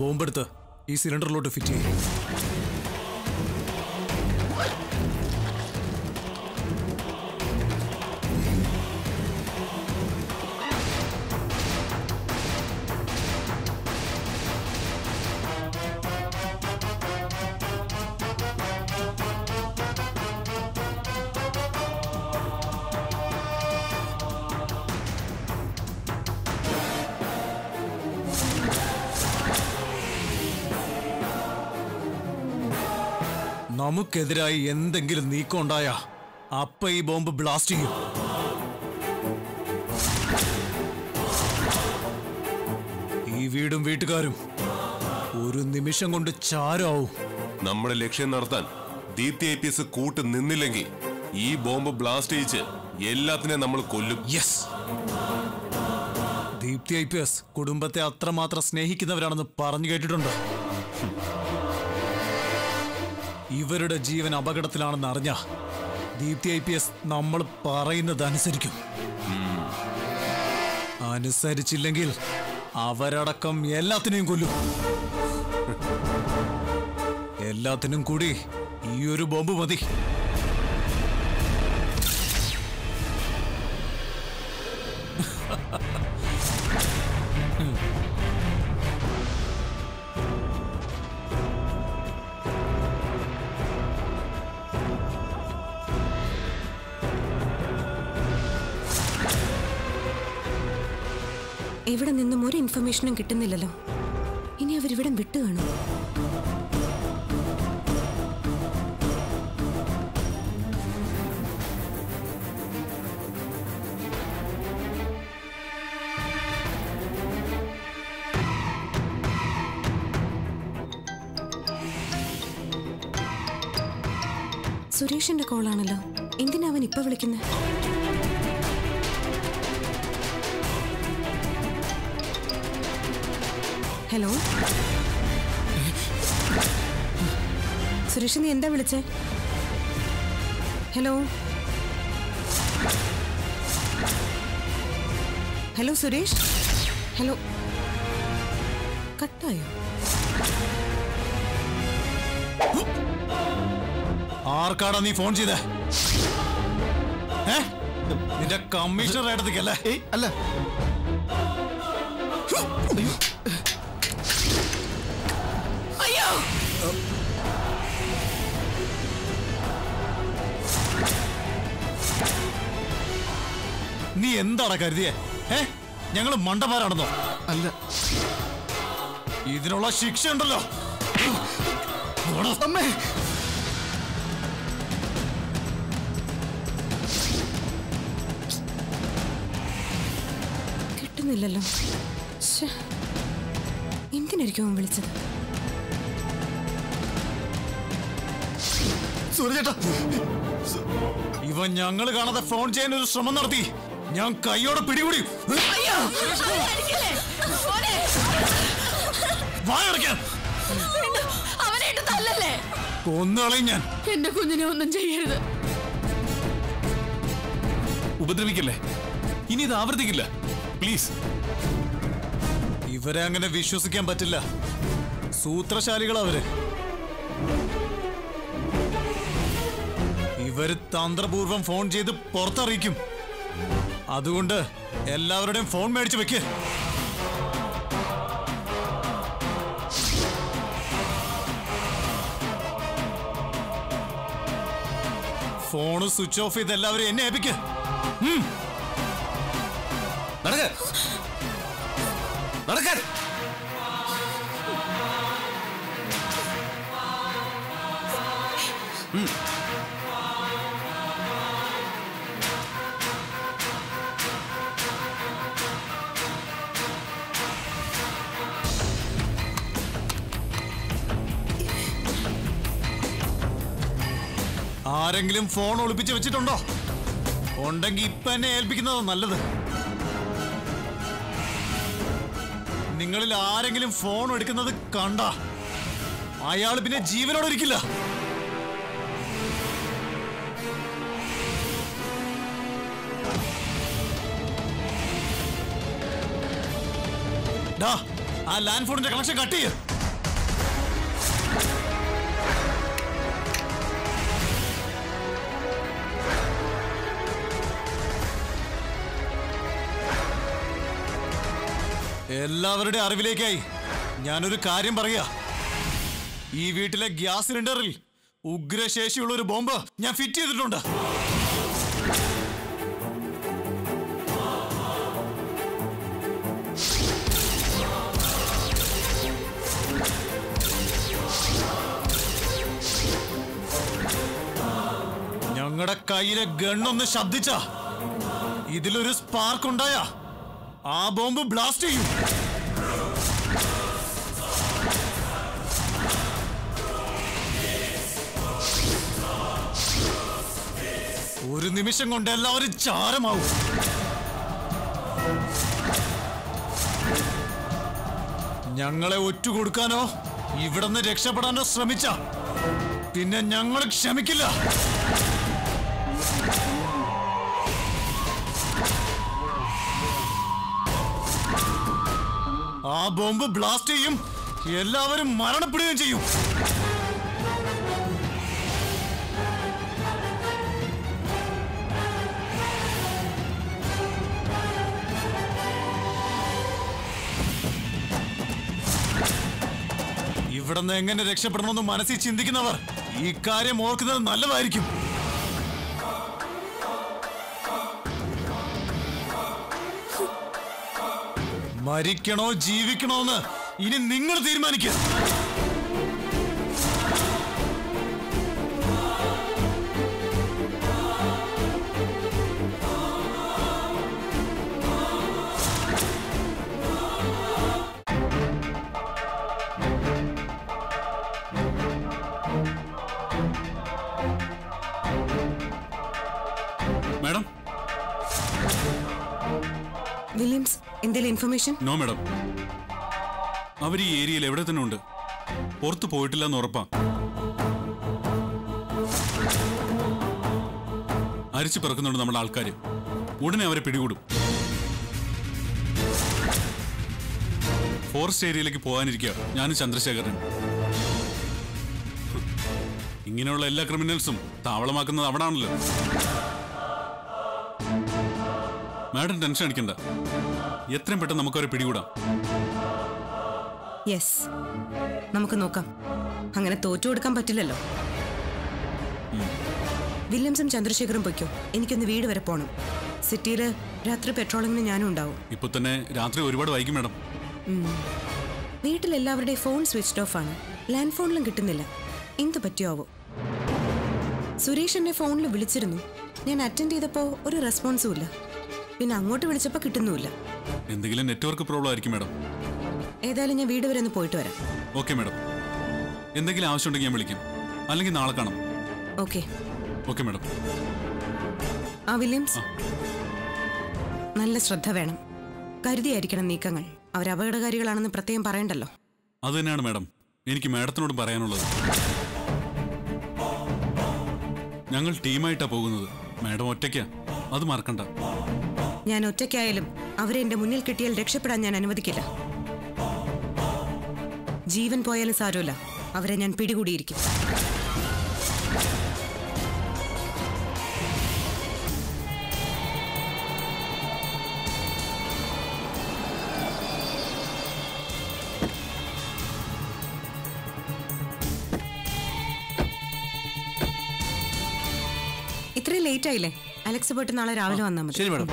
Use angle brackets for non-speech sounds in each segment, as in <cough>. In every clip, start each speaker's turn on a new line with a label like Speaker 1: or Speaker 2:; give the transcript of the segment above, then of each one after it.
Speaker 1: ബോംബെടുത്ത് ഈ സിലിണ്ടറിലോട്ട് ഫിറ്റ് ചെയ്യും. നമുക്കെതിരായി എന്തെങ്കിലും നീക്കം ഉണ്ടായ അപ്പ ഈ ബോംബ് ബ്ലാസ്റ്റ് ചെയ്യും. ഈ വീടും വീട്ടുകാരും ഒരു നിമിഷം കൊണ്ട് ചാരാവും.
Speaker 2: നമ്മുടെ ലക്ഷ്യം നടത്താൻ ദീപ്തി ഐ പി എസ് കൂട്ട് നിന്നില്ലെങ്കിൽ ഈ ബോംബ് ബ്ലാസ്റ്റ് ചെയ്യിച്ച് എല്ലാത്തിനെയും നമ്മൾ കൊല്ലും.
Speaker 1: Yes Deepthi I P S കുടുംബത്തെ അത്രമാത്രം സ്നേഹിക്കുന്നവരാണെന്ന് പറഞ്ഞു കേട്ടിട്ടുണ്ട്. ഇവരുടെ ജീവൻ അപകടത്തിലാണെന്ന് അറിഞ്ഞ ദീപ്തി ഐ പി എസ് നമ്മൾ പറയുന്നത് അനുസരിക്കും അനുസരിച്ചില്ലെങ്കിൽ അവരടക്കം എല്ലാത്തിനെയും കൊല്ലും. എല്ലാത്തിനും കൂടി ഈ ഒരു ബോംബ് മതി.
Speaker 3: ഇവിടെ നിന്നും ഒരു ഇൻഫർമേഷനും കിട്ടുന്നില്ലല്ലോ. ഇനി അവരിവിടം വിട്ടു കാണും. സുരേഷിന്റെ കോളാണല്ലോ എന്തിനാ അവൻ ഇപ്പൊ വിളിക്കുന്നത് ഹലോ സുരേഷ് നീ എന്താ വിളിച്ചേ? Hello hello Suresh? ഹലോ കട്ടായോ?
Speaker 1: ആർക്കാടാ നീ ഫോൺ ചെയ്ത? നിന്റെ കമ്മീഷണർ അടുത്തേക്കല്ലേ?
Speaker 4: അല്ല.
Speaker 1: നീ എന്താടാ കരുതിയേ? ഏ? ഞങ്ങൾ മണ്ടന്മാരാണെന്നോ?
Speaker 4: അല്ല.
Speaker 1: ഇതിനുള്ള ശിക്ഷ ഉണ്ടല്ലോ.
Speaker 4: അമ്മേ.
Speaker 3: കിട്ടുന്നില്ലല്ലോ. എന്തിനായിരിക്കും അവൻ വിളിച്ചത്?
Speaker 4: ഇവ
Speaker 1: ഇവൻ ഞങ്ങൾ കാണാതെ ഫോൺ ചെയ്യാൻ ഒരു ശ്രമം നടത്തി. ഞാൻ കൈയോടെ പിടികൂടി. ഞാൻ.
Speaker 5: എന്റെ കുഞ്ഞിനെ ഒന്നും ചെയ്യരുത്.
Speaker 2: ഉപദ്രവിക്കല്ലേ? ഇനി ഇത് ആവർത്തിക്കില്ല. പ്ലീസ്.
Speaker 1: ഇവരെ അങ്ങനെ വിശ്വസിക്കാൻ പറ്റില്ല. സൂത്രശാലികളവര് ഇവർ തന്ത്രപൂർവം ഫോൺ ചെയ്ത് പുറത്തറിയിക്കും. അതുകൊണ്ട് എല്ലാവരുടെയും ഫോൺ മേടിച്ചു വെക്ക്. ഫോണ് സ്വിച്ച് ഓഫ് ചെയ്ത് എല്ലാവരും എന്നെ ഏൽപ്പിക്ക്.
Speaker 2: നടക്ക. നടക്കാൻ
Speaker 1: ആരെങ്കിലും ഫോൺ ഒളിപ്പിച്ച് വെച്ചിട്ടുണ്ടോ? ഉണ്ടെങ്കിൽ ഇപ്പൊ എന്നെ ഏൽപ്പിക്കുന്നത് നല്ലത്. നിങ്ങളിൽ ആരെങ്കിലും ഫോൺ എടുക്കുന്നത് കണ്ട അയാൾ പിന്നെ ജീവനോടെ ഇരിക്കില്ല. ആ ലാൻഡ് ഫോണിന്റെ കണക്ഷൻ കട്ട് ചെയ്യ്. എല്ലാവരുടെ അറിവിലേക്കായി ഞാനൊരു കാര്യം പറയാ. ഈ വീട്ടിലെ ഗ്യാസ് സിലിണ്ടറിൽ ഉഗ്രശേഷിയുള്ള ഒരു ബോംബ് ഞാൻ ഫിറ്റ് ചെയ്തിട്ടുണ്ട്. ഞങ്ങളുടെ കയ്യിലെ ഗണ്ണൊന്ന് ശബ്ദിച്ച. ഇതിലൊരു സ്പാർക്ക് ഉണ്ടായ. ആ ബോംബ് ബ്ലാസ്റ്റ് ചെയ്യും. ഒരു നിമിഷം കൊണ്ട് എല്ലാവരും ചാരമാവും. ഞങ്ങളെ ഒറ്റുകൊടുക്കാനോ ഇവിടുന്ന് രക്ഷപ്പെടാനോ ശ്രമിച്ച. പിന്നെ ഞങ്ങൾ ക്ഷമിക്കില്ല. ബോംബ് ബ്ലാസ്റ്റ് ചെയ്യും. എല്ലാവരും മരണപ്പെടുകയും ചെയ്യും. ഇവിടുന്ന് എങ്ങനെ രക്ഷപ്പെടണമെന്ന് മനസ്സിൽ ചിന്തിക്കുന്നവർ ഈ കാര്യം ഓർക്കുന്നത് നല്ലതായിരിക്കും. മരിക്കണോ ജീവിക്കണോന്ന് ഇനി നിങ്ങൾ തീരുമാനിക്കുക.
Speaker 3: എന്തെങ്കിലും ഇൻഫർമേഷൻ
Speaker 4: നോ മാഡം അവർ ഈ ഏരിയയിൽ എവിടെ തന്നെ ഉണ്ട്? പുറത്തു പോയിട്ടില്ല എന്ന് ഉറപ്പാ. അരിച്ചു പിറക്കുന്നുണ്ട് നമ്മുടെ ആൾക്കാർ ഉടനെ അവരെ പിടികൂടും. ഫോറസ്റ്റ് ഏരിയയിലേക്ക് പോകാനിരിക്കുക ഞാനും ചന്ദ്രശേഖരൻ. ഇങ്ങനെയുള്ള എല്ലാ ക്രിമിനൽസും താവളമാക്കുന്നത് അവിടെ ആണല്ലോ മാഡം ടെൻഷൻ അടിക്കണ്ട. എത്രയും പെട്ടെന്ന് നമുക്കവരെ പിടികൂടാം.
Speaker 3: യെസ് നമുക്ക് നോക്കാം. അങ്ങനെ തോറ്റു കൊടുക്കാൻ പറ്റില്ലല്ലോ. വില്യംസും ചന്ദ്രശേഖറും പൊയ്ക്കോ. എനിക്കൊന്ന് വീട് വരെ പോണം. സിറ്റിയിൽ രാത്രി പെട്രോളിങ്ങിന് ഞാനും ഉണ്ടാവും.
Speaker 4: ഇപ്പൊ തന്നെ രാത്രി ഒരുപാട് വൈകും മാഡം.
Speaker 3: വീട്ടിൽ എല്ലാവരുടെയും ഫോൺ സ്വിച്ച്ഡ് ഓഫ് ആണ്. ലാൻഡ് ഫോണിലും കിട്ടുന്നില്ല. എന്ത് പറ്റിയാവോ? സുരേഷ് എന്നെ ഫോണിൽ വിളിച്ചിരുന്നു. ഞാൻ അറ്റൻഡ് ചെയ്തപ്പോൾ ഒരു റെസ്പോൺസും ഇല്ല. പിന്നെ അങ്ങോട്ട് വിളിച്ചപ്പോ കിട്ടുന്നുമില്ല.
Speaker 4: എന്തെങ്കിലും നെറ്റ്വർക്ക് പ്രോബ്ലം ആയിരിക്കും മാഡം.
Speaker 3: ഏതായാലും ഞാൻ വീട് വരെ ഒന്ന് പോയിട്ട് വരാം.
Speaker 4: Okay madam. എന്തെങ്കിലും ആവശ്യമുണ്ടെങ്കിൽ ഞാൻ വിളിക്കും. അല്ലെങ്കിൽ നാളെ കാണാം.
Speaker 3: Okay
Speaker 4: okay madam.
Speaker 3: ആ വില്യംസ്? നല്ല ശ്രദ്ധ വേണം. കരുതിയായിരിക്കണം നീക്കങ്ങൾ. അവർ അപകടകാരികളാണെന്ന് പ്രത്യേകം പറയണ്ടല്ലോ.
Speaker 4: അത് തന്നെയാണ് മാഡം. എനിക്ക് മാഡത്തിനോട് പറയാനുള്ളത്. ഞങ്ങൾ ടീമായിട്ടാണ് പോകുന്നത്. മാഡം ഒറ്റയ്ക്കാ. അത് മറക്കണ്ട.
Speaker 3: ഞാൻ ഒറ്റയ്ക്കായാലും അവരെ എന്റെ മുന്നിൽ കിട്ടിയാൽ രക്ഷപ്പെടാൻ ഞാൻ അനുവദിക്കില്ല. ജീവൻ പോയാലും സാരമില്ല. അവരെ ഞാൻ പിടികൂടിയിരിക്കും. ഇത്രയും ലേറ്റ് ആയില്ലേ? അലക്സ് പോയിട്ട് നാളെ രാവിലെ വന്നാൽ മതി.
Speaker 1: ശരി മാഡം.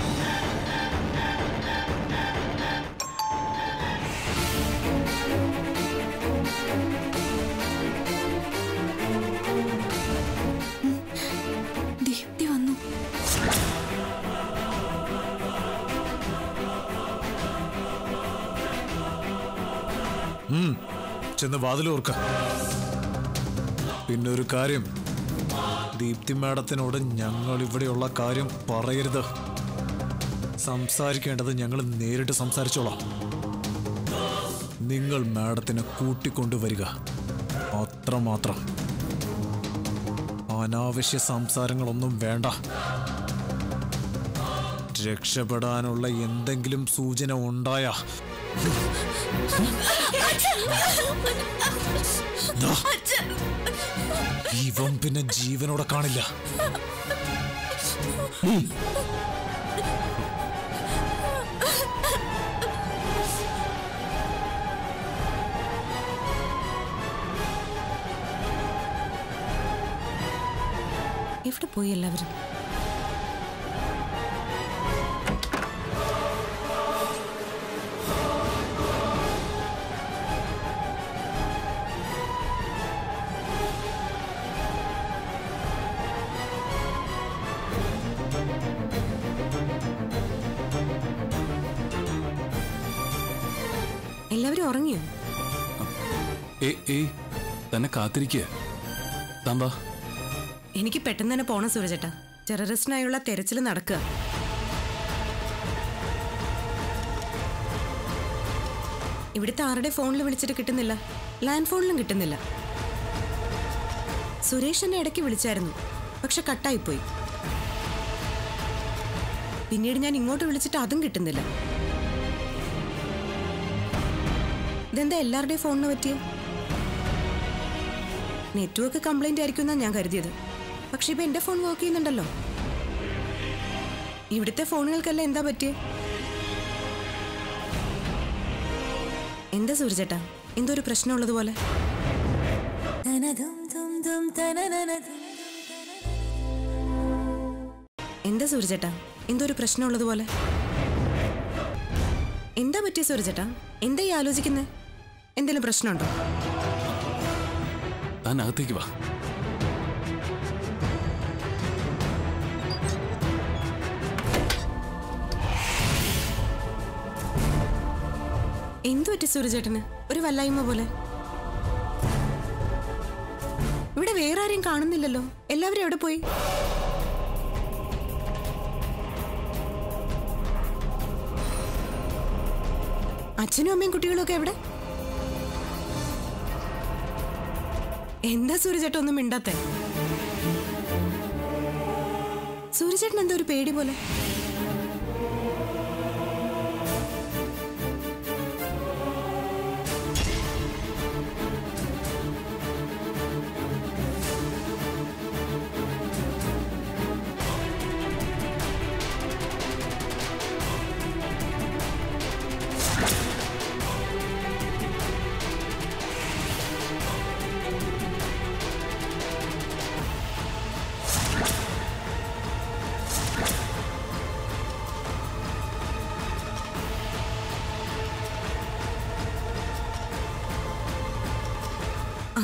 Speaker 1: ചെന്ന് വാതിലോർക്ക പിന്നെ ഒരു കാര്യം. ദീപ്തി മാഡത്തിനോട് ഞങ്ങൾ ഇവിടെയുള്ള കാര്യം പറയരുത്. സംസാരിക്കേണ്ടത് ഞങ്ങൾ നേരിട്ട് സംസാരിച്ചോളാം. നിങ്ങൾ മാഡത്തിനെ കൂട്ടിക്കൊണ്ടുവരിക. അത്രമാത്രം. അനാവശ്യ സംസാരങ്ങളൊന്നും വേണ്ട. രക്ഷപ്പെടാനുള്ള എന്തെങ്കിലും സൂചന ഉണ്ടായാ ഇവൻ പിന്നെ ജീവനോടെ കാണില്ല.
Speaker 3: എവിടെ പോയി എല്ലാവരും? ഉറങ്ങിയോ?
Speaker 4: തന്നെ കാത്തിരിക്കുക താൻ വാ.
Speaker 3: എനിക്ക് പെട്ടെന്ന് തന്നെ പോണം സൂരജേട്ടാ. ടെററിസ്റ്റിനായുള്ള തെരച്ചിൽ നടക്കുക. ഇവിടുത്തെ ആരുടെ ഫോണിൽ വിളിച്ചിട്ട് കിട്ടുന്നില്ല? ലാൻഡ് ഫോണിലും കിട്ടുന്നില്ല. സുരേഷ് എന്നെ ഇടയ്ക്ക് വിളിച്ചായിരുന്നു. പക്ഷെ കട്ടായിപ്പോയി. പിന്നീട് ഞാൻ ഇങ്ങോട്ട് വിളിച്ചിട്ട് അതും കിട്ടുന്നില്ല. ഇതെന്താ എല്ലാവരുടെയും ഫോണിന് പറ്റിയ? നെറ്റ്വർക്ക് കംപ്ലൈന്റ് ആയിരിക്കും എന്നാണ് ഞാൻ കരുതിയത്. പക്ഷെ ഇപ്പൊ എന്റെ ഫോൺ വർക്ക് ചെയ്യുന്നുണ്ടല്ലോ. ഇവിടുത്തെ ഫോണുകൾക്കെല്ലാം എന്താ പറ്റിയേ? എന്താ സൂര്യചേട്ടാ എന്തോ ഒരു പ്രശ്നമുള്ളത് പോലെ എന്താ സൂര്യചേട്ടാ എന്തോ ഒരു പ്രശ്നമുള്ളത് പോലെ എന്താ പറ്റിയ സൂര്യചേട്ടാ എന്താ ഈ ആലോചിക്കുന്നത് എന്തെങ്കിലും പ്രശ്നമുണ്ടോ?
Speaker 4: താൻ അകത്തേക്ക് വാ.
Speaker 3: എന്തു പറ്റി സൂര്യചേട്ടന് ഒരു വല്ലായ്മ പോലെ. ഇവിടെ വേറെ ആരെയും കാണുന്നില്ലല്ലോ. എല്ലാവരും എവിടെ പോയി? അച്ഛനും അമ്മയും കുട്ടികളും ഒക്കെ എവിടെ? എന്താ സൂര്യചേട്ടൻ ഒന്നും മിണ്ടാത്തെ? സൂര്യചേട്ടൻ എന്താ ഒരു പേടി പോലെ.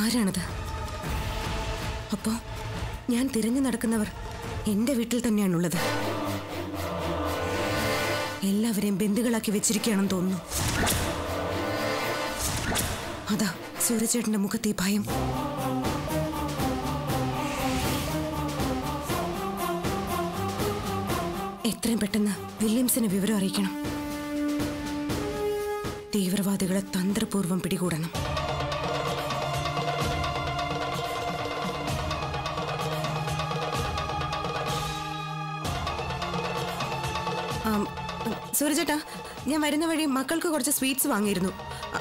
Speaker 3: ആരാണത്? അപ്പോ ഞാൻ തിരഞ്ഞു നടക്കുന്നവർ എന്റെ വീട്ടിൽ തന്നെയാണുള്ളത്. എല്ലാവരെയും ബന്ധുക്കളാക്കി വെച്ചിരിക്കുകയാണെന്ന് തോന്നുന്നു. അതാ സൂര്യചേട്ടന്റെ മുഖത്തെ ഭയം. എത്രയും പെട്ടെന്ന് വില്യംസിനെ വിവരം അറിയിക്കണം. തീവ്രവാദികളെ തന്ത്രപൂർവം പിടികൂടണം. സൂരജേട്ടാ ഞാൻ വരുന്ന വഴി മക്കൾക്ക് കുറച്ച് സ്വീറ്റ്സ് വാങ്ങിയിരുന്നു.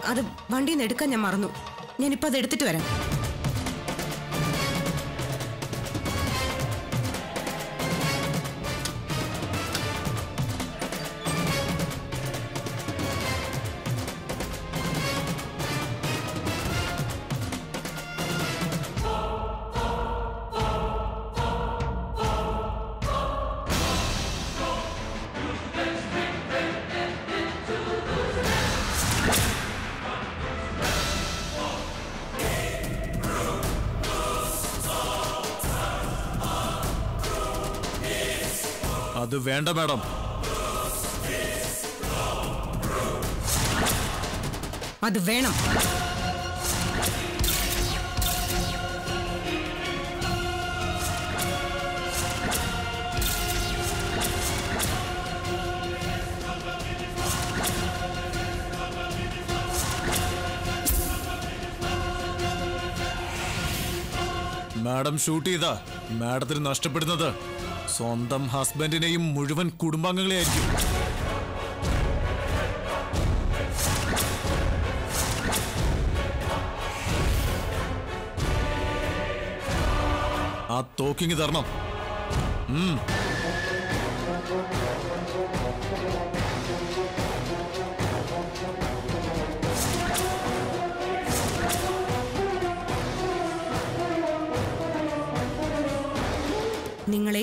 Speaker 3: അത് വണ്ടിയിൽ നിന്ന് എടുക്കാൻ ഞാൻ മറന്നു. ഞാനിപ്പോൾ അത് എടുത്തിട്ട് വരാം.
Speaker 1: വേണ്ട മാഡം.
Speaker 3: അത് വേണം.
Speaker 1: മാഡം ഷൂട്ട് ചെയ്താ. മാഡത്തിന് നഷ്ടപ്പെടുന്നത്. സ്വന്തം ഹസ്ബൻഡിനെയും മുഴുവൻ കുടുംബാംഗങ്ങളെയായിരിക്കും. ആ തോക്കിങ് തരണം.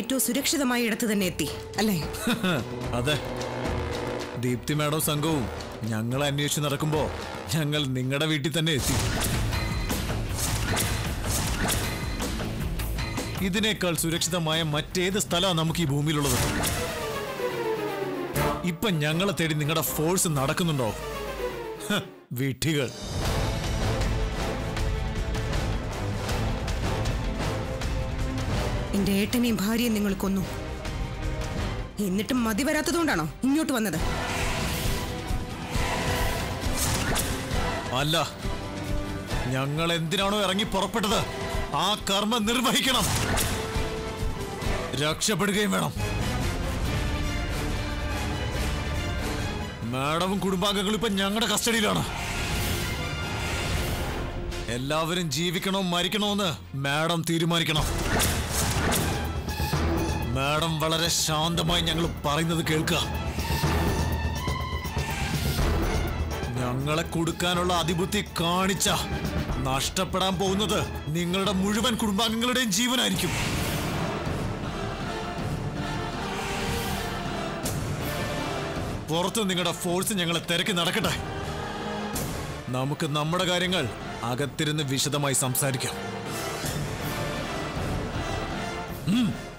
Speaker 3: ഏറ്റവും സുരക്ഷിതമായ ഇടത്ത് തന്നെ എത്തി അല്ലേ? <laughs>
Speaker 1: അതെ. ദീപ്തി മാഡം സംഘവും ഞങ്ങൾ അന്വേഷിച്ച് നടക്കുമ്പോ ഞങ്ങൾ നിങ്ങളുടെ വീട്ടിൽ തന്നെ എത്തി. ഇതിനേക്കാൾ സുരക്ഷിതമായ മറ്റേത് സ്ഥലമാണ് നമുക്ക് ഈ ഭൂമിയിലുള്ളത്. ഇപ്പൊ ഞങ്ങളെ തേടി നിങ്ങളുടെ ഫോഴ്സ് നടക്കുന്നുണ്ടോ? ഹ,
Speaker 3: എന്റെ ഏട്ടനെയും ഭാര്യയും നിങ്ങൾ കൊന്നു. എന്നിട്ടും മതി വരാത്തതുകൊണ്ടാണോ ഇങ്ങോട്ട് വന്നത്?
Speaker 1: അല്ല ഞങ്ങൾ എന്തിനാണോ ഇറങ്ങി പുറപ്പെട്ടത്? ആ കർമ്മം നിർവഹിക്കണം. രക്ഷപ്പെടുകയും വേണം. മാഡവും കുടുംബാംഗങ്ങളും ഇപ്പൊ ഞങ്ങളുടെ കസ്റ്റഡിയിലാണ്. എല്ലാവരും ജീവിക്കണോ മരിക്കണോന്ന് മാഡം തീരുമാനിക്കണം. മാഡം വളരെ ശാന്തമായി ഞങ്ങൾ പറയുന്നത് കേൾക്കുക ഞങ്ങളെ കൊടുക്കാനുള്ള അതിബുദ്ധി കാണിച്ച നഷ്ടപ്പെടാൻ പോകുന്നത് നിങ്ങളുടെ മുഴുവൻ കുടുംബാംഗങ്ങളുടെയും ജീവനായിരിക്കും. പുറത്ത് നിങ്ങളുടെ ഫോഴ്സ് ഞങ്ങളെ തിരക്കി നടക്കട്ടെ. നമുക്ക് നമ്മുടെ കാര്യങ്ങൾ അകത്തിരുന്ന് വിശദമായി സംസാരിക്കാം.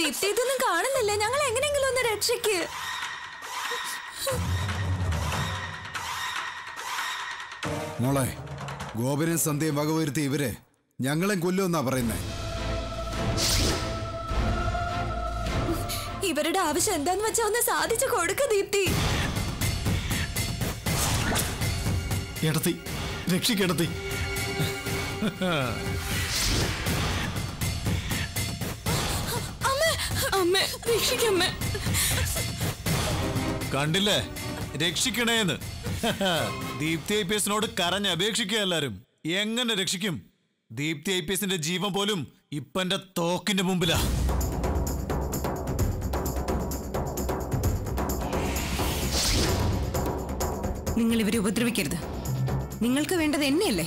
Speaker 6: ദീപ്തി ഇതൊന്നും കാണുന്നില്ല. ഞങ്ങൾ എങ്ങനെയെങ്കിലും ഒന്ന് രക്ഷിക്ക്.
Speaker 7: മോളെ ഗോപനും സന്ധ്യയും വകവരുത്തി ഇവരെ ഞങ്ങളെ കൊല്ലുമെന്നാ പറയുന്നേ.
Speaker 6: ഇവരുടെ ആവശ്യം എന്താന്ന് വെച്ചാ ഒന്ന് സാധിച്ചു കൊടുക്ക ദീപ്തി.
Speaker 1: എടത്തി രക്ഷിക്കെടത്തി
Speaker 5: അമ്മേ രക്ഷിക്കമ്മേ.
Speaker 1: കണ്ടില്ലേ? രക്ഷിക്കണേന്ന്. ദീപ്തി ഐ പി എസിനോട് കരഞ്ഞ് അപേക്ഷിക്കുക എല്ലാരും. എങ്ങനെ രക്ഷിക്കും? ദീപ്തി ഐ പി എസിന്റെ ജീവൻ പോലും ഇപ്പന്റെ തോക്കിന്റെ മുമ്പിലാ.
Speaker 3: നിങ്ങൾ ഇവരെ ഉപദ്രവിക്കരുത്. നിങ്ങൾക്ക് വേണ്ടത് എന്നെയല്ലേ?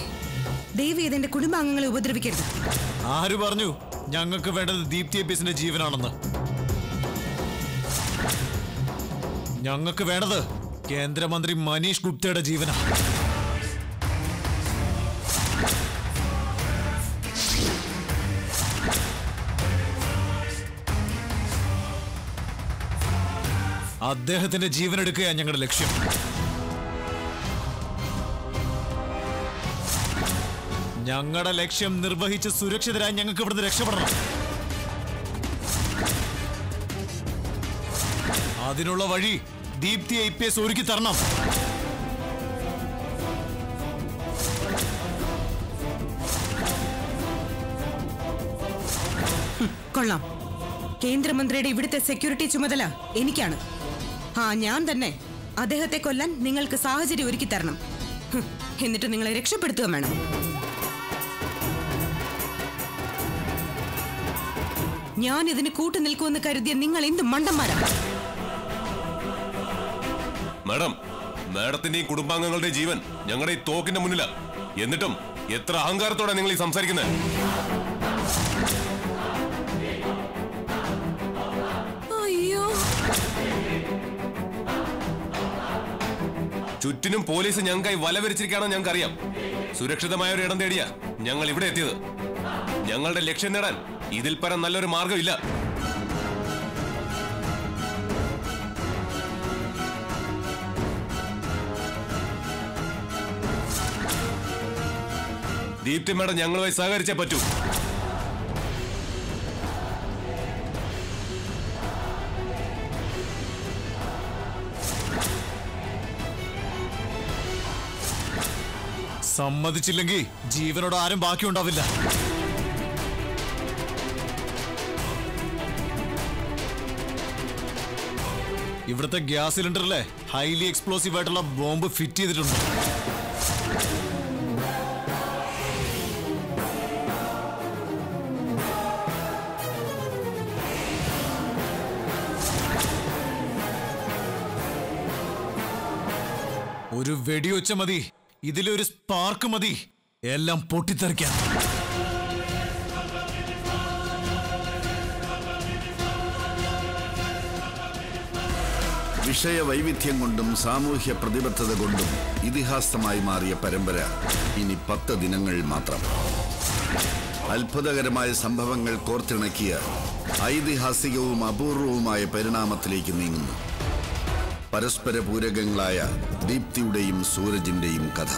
Speaker 3: ദൈവം ഇതെന്റെ കുടുംബാംഗങ്ങളെ ഉപദ്രവിക്കരുത്.
Speaker 1: ആര് പറഞ്ഞു ഞങ്ങൾക്ക് വേണ്ടത് ദീപ്തി ഐ പി എസിന്റെ ജീവനാണെന്ന്? ഞങ്ങൾക്ക് വേണ്ടത് കേന്ദ്രമന്ത്രി മനീഷ് ഗുപ്തയുടെ ജീവന. അദ്ദേഹത്തിന്റെ ജീവനെടുക്കുകയാണ് ഞങ്ങളുടെ ലക്ഷ്യം. ഞങ്ങളുടെ ലക്ഷ്യം നിർവഹിച്ച് സുരക്ഷിതരായി ഞങ്ങൾക്ക് ഇവിടുന്ന് രക്ഷപ്പെടണം. അതിനുള്ള വഴി ദീപ്തി ഐ പി എസ് ഒരുക്കി തരണം.
Speaker 3: കൊള്ളാം. കേന്ദ്രമന്ത്രിയുടെ ഇവിടുത്തെ സെക്യൂരിറ്റി ചുമതല എനിക്കാണ്. ആ ഞാൻ തന്നെ അദ്ദേഹത്തെ കൊല്ലാൻ നിങ്ങൾക്ക് സാഹചര്യം ഒരുക്കി തരണം. എന്നിട്ട് നിങ്ങളെ രക്ഷപ്പെടുത്തുക വേണം. ഞാൻ ഇതിന് കൂട്ടു നിൽക്കുമെന്ന് കരുതിയ നിങ്ങൾ എന്ത് മണ്ടന്മാരാ?
Speaker 2: മാഡം മാഡത്തിന്റെയും കുടുംബാംഗങ്ങളുടെയും ജീവൻ ഞങ്ങളുടെ ഈ തോക്കിന്റെ മുന്നില. എന്നിട്ടും എത്ര അഹങ്കാരത്തോടെ നിങ്ങൾ ഈ സംസാരിക്കുന്നത് ചുറ്റിനും പോലീസ് ഞങ്ങൾക്കായി വല വരച്ചിരിക്കുകയാണെന്ന് ഞങ്ങൾക്കറിയാം. സുരക്ഷിതമായ ഒരു ഇടം തേടിയാ ഞങ്ങൾ ഇവിടെ എത്തിയത്. ഞങ്ങളുടെ ലക്ഷ്യം നേടാൻ ഇതിൽ പരം നല്ലൊരു മാർഗമില്ല ദീപ്തി മേഡം ഞങ്ങളുമായി സഹകരിച്ചേ പറ്റൂ.
Speaker 1: സമ്മതിച്ചില്ലെങ്കിൽ ജീവനോട് ആരും ബാക്കിയുണ്ടാവില്ല. ഇവിടുത്തെ ഗ്യാസ് സിലിണ്ടറിലെ ഹൈലി എക്സ്പ്ലോസീവ് ആയിട്ടുള്ള ബോംബ് ഫിറ്റ് ചെയ്തിട്ടുണ്ട്. ഒരു വെടിയൊച്ച മതി. ഇതിലൊരു സ്പാർക്ക് മതി. എല്ലാം പൊട്ടിത്തെറിക്കാം.
Speaker 8: വിഷയ വൈവിധ്യം കൊണ്ടും സാമൂഹ്യ പ്രതിബദ്ധത കൊണ്ടും ഇതിഹാസമായി മാറിയ പരമ്പര ഇനി പത്ത് ദിനങ്ങൾ മാത്രം. അത്ഭുതകരമായ സംഭവങ്ങൾ കോർത്തിണക്കിയ ഐതിഹാസികവും അപൂർവവുമായ പരിണാമത്തിലേക്ക് നീങ്ങുന്നു. പരസ്പര പൂരകങ്ങളായ ദീപ്തിയുടെയും സൂരജിന്റെയും കഥ.